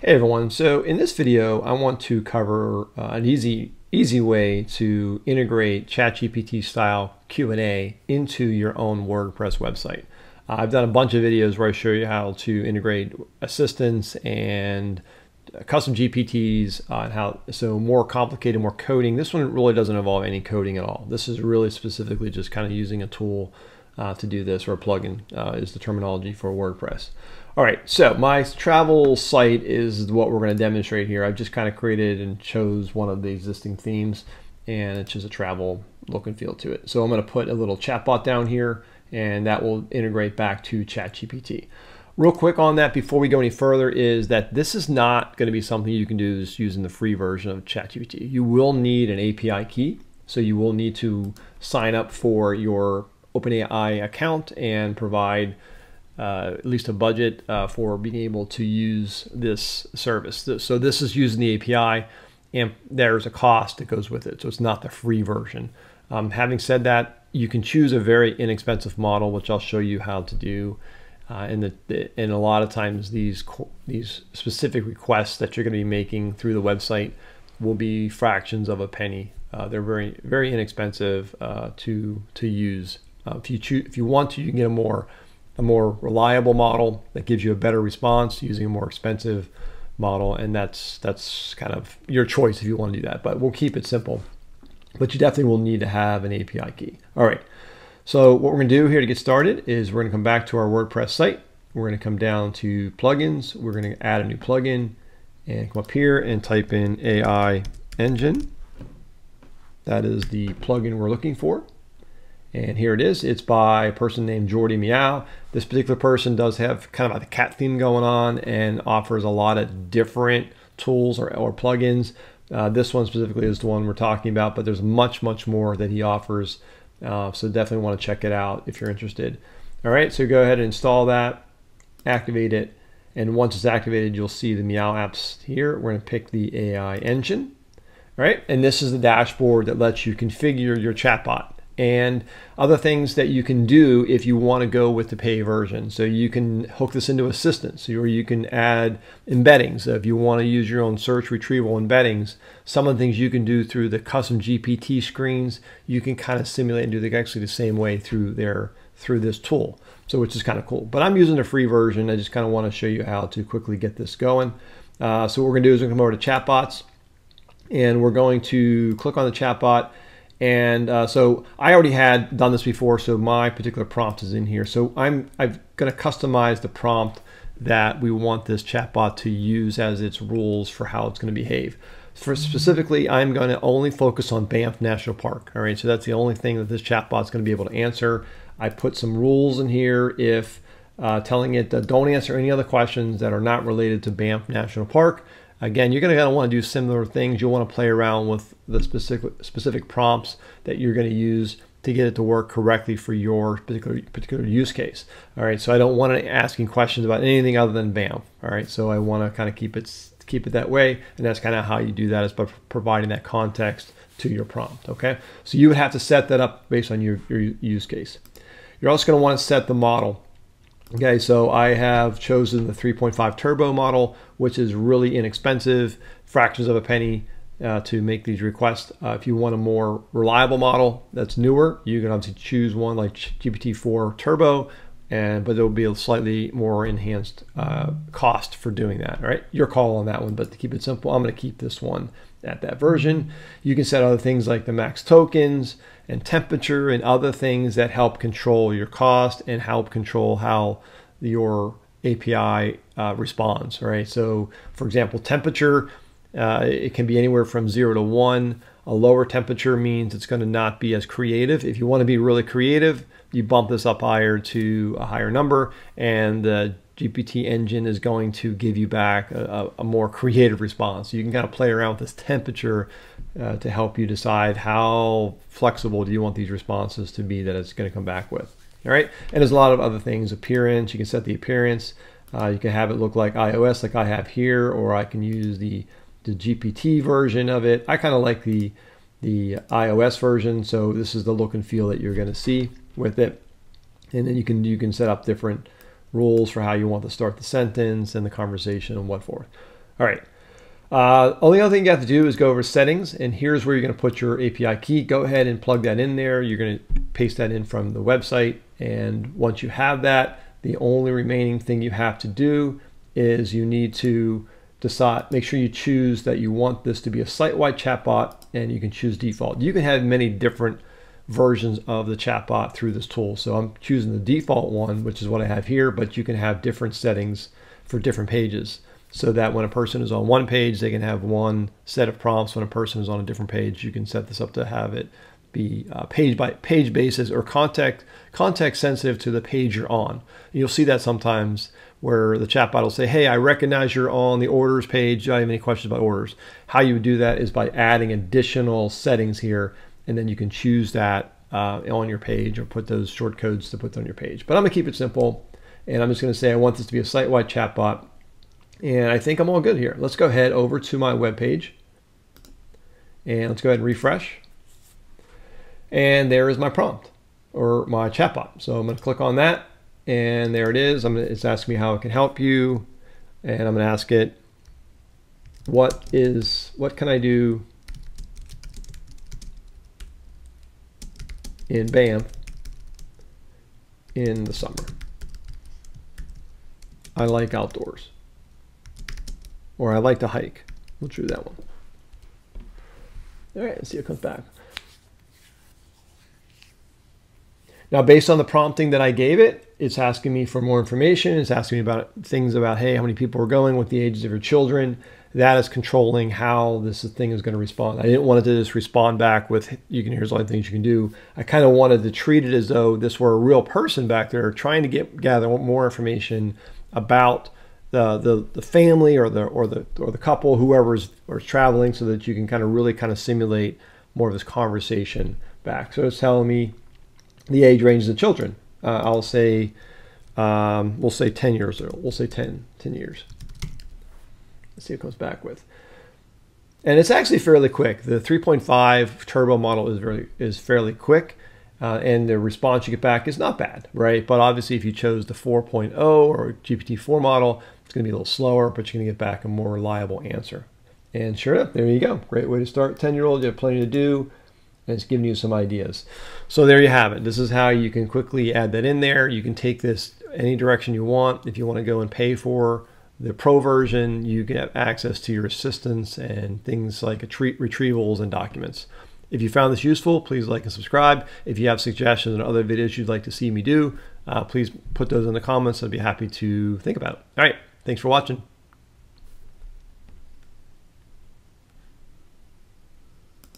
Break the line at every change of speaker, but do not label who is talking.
Hey everyone, so in this video I want to cover uh, an easy easy way to integrate ChatGPT style Q&A into your own WordPress website. Uh, I've done a bunch of videos where I show you how to integrate assistants and custom GPTs uh, and how so more complicated, more coding. This one really doesn't involve any coding at all. This is really specifically just kind of using a tool uh, to do this or a plugin uh, is the terminology for WordPress. All right, so my travel site is what we're going to demonstrate here. I've just kind of created and chose one of the existing themes and it's just a travel look and feel to it. So I'm going to put a little chatbot down here and that will integrate back to ChatGPT. Real quick on that before we go any further is that this is not going to be something you can do just using the free version of ChatGPT. You will need an API key. So you will need to sign up for your OpenAI account and provide uh, at least a budget uh, for being able to use this service. So this is using the API and there's a cost that goes with it. So it's not the free version. Um, having said that, you can choose a very inexpensive model, which I'll show you how to do. Uh, and, the, and a lot of times these these specific requests that you're going to be making through the website will be fractions of a penny. Uh, they're very very inexpensive uh, to to use. Uh, if you choose, if you want to, you can get a more a more reliable model that gives you a better response using a more expensive model and that's that's kind of your choice if you want to do that but we'll keep it simple. But you definitely will need to have an API key. All right so what we're going to do here to get started is we're going to come back to our WordPress site. We're going to come down to plugins. We're going to add a new plugin and come up here and type in AI engine. That is the plugin we're looking for and here it is. It's by a person named Jordy Meow. This particular person does have kind of a cat theme going on and offers a lot of different tools or, or plugins. Uh, this one specifically is the one we're talking about, but there's much, much more that he offers. Uh, so definitely want to check it out if you're interested. All right, so go ahead and install that, activate it, and once it's activated, you'll see the Meow apps here. We're going to pick the AI engine. All right, and this is the dashboard that lets you configure your chatbot and other things that you can do if you want to go with the pay version. So you can hook this into Assistants, or you can add embeddings. If you want to use your own search retrieval embeddings, some of the things you can do through the custom GPT screens, you can kind of simulate and do the, actually the same way through their through this tool. So which is kind of cool. But I'm using the free version. I just kind of want to show you how to quickly get this going. Uh, so what we're going to do is we're going to come over to chatbots, and we're going to click on the chatbot and uh, so I already had done this before, so my particular prompt is in here. So I'm I'm going to customize the prompt that we want this chatbot to use as its rules for how it's going to behave. For specifically, I'm going to only focus on Banff National Park. All right, so that's the only thing that this chatbot is going to be able to answer. I put some rules in here if uh, telling it don't answer any other questions that are not related to Banff National Park. Again, you're going to kind of want to do similar things. You'll want to play around with the specific specific prompts that you're going to use to get it to work correctly for your particular particular use case. All right, so I don't want to asking questions about anything other than Banff. All right, so I want to kind of keep it keep it that way, and that's kind of how you do that is by providing that context to your prompt. Okay, so you would have to set that up based on your, your use case. You're also going to want to set the model Okay, so I have chosen the 3.5 turbo model, which is really inexpensive, fractions of a penny uh, to make these requests. Uh, if you want a more reliable model that's newer, you can obviously choose one like GPT-4 Turbo, and but there will be a slightly more enhanced uh, cost for doing that. All right, your call on that one. But to keep it simple, I'm going to keep this one at that version. You can set other things like the max tokens and temperature and other things that help control your cost and help control how your API uh, responds, right? So for example, temperature, uh, it can be anywhere from zero to one. A lower temperature means it's going to not be as creative. If you want to be really creative, you bump this up higher to a higher number and the GPT engine is going to give you back a, a more creative response. So you can kind of play around with this temperature uh, to help you decide how flexible do you want these responses to be that it's going to come back with. All right, and there's a lot of other things. Appearance, you can set the appearance. Uh, you can have it look like iOS, like I have here, or I can use the the GPT version of it. I kind of like the the iOS version, so this is the look and feel that you're going to see with it. And then you can you can set up different rules for how you want to start the sentence and the conversation and what for. All right. Uh, only other thing you have to do is go over settings, and here's where you're going to put your API key. Go ahead and plug that in there. You're going to paste that in from the website, and once you have that, the only remaining thing you have to do is you need to decide, make sure you choose that you want this to be a site-wide chatbot, and you can choose default. You can have many different versions of the chatbot through this tool. So I'm choosing the default one, which is what I have here, but you can have different settings for different pages so that when a person is on one page, they can have one set of prompts. When a person is on a different page, you can set this up to have it be uh, page by page basis or context context sensitive to the page you're on. You'll see that sometimes where the chatbot will say, "Hey, I recognize you're on the orders page. Do I have any questions about orders?" How you would do that is by adding additional settings here, and then you can choose that uh, on your page or put those short codes to put on your page. But I'm gonna keep it simple, and I'm just gonna say I want this to be a site-wide chatbot and I think I'm all good here. Let's go ahead over to my web page. And let's go ahead and refresh. And there is my prompt or my chatbot. So I'm to click on that. And there it is. I'm it's asking me how it can help you. And I'm going to ask it, what is, what can I do in Banff in the summer? I like outdoors or I like to hike. We'll choose that one. All right, let's see what comes back. Now, based on the prompting that I gave it, it's asking me for more information. It's asking me about things about, hey, how many people are going, what the ages of your children. That is controlling how this thing is going to respond. I didn't want it to just respond back with, you can, here's all the things you can do. I kind of wanted to treat it as though this were a real person back there trying to get gather more information about the, the, the family or the or the or the couple, whoever's or traveling, so that you can kind of really kind of simulate more of this conversation back. So it's telling me the age range of the children. Uh, I'll say um, we'll say 10 years or we'll say 10, 10 years. Let's see what comes back with. And it's actually fairly quick. The 3.5 turbo model is very is fairly quick. Uh, and the response you get back is not bad, right? But obviously, if you chose the 4.0 or GPT-4 model, it's going to be a little slower, but you're going to get back a more reliable answer. And sure enough, there you go. Great way to start. 10 year old, you have plenty to do, and it's giving you some ideas. So there you have it. This is how you can quickly add that in there. You can take this any direction you want. If you want to go and pay for the pro version, you can have access to your assistants and things like retrievals and documents. If you found this useful, please like and subscribe. If you have suggestions on other videos you'd like to see me do, uh, please put those in the comments. I'd be happy to think about it. All right. Thanks for watching.